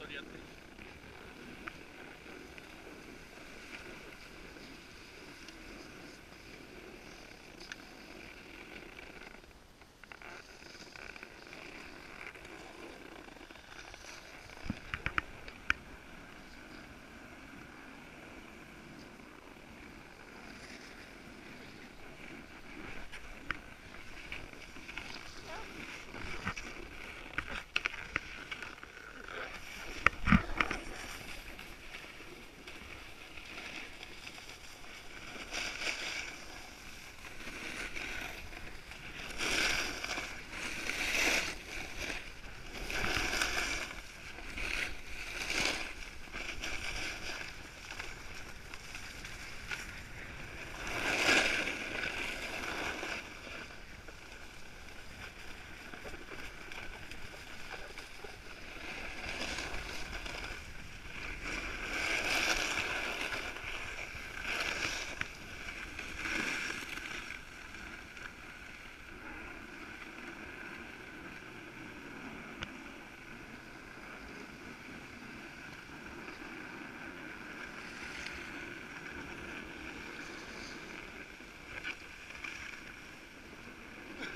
Oriente.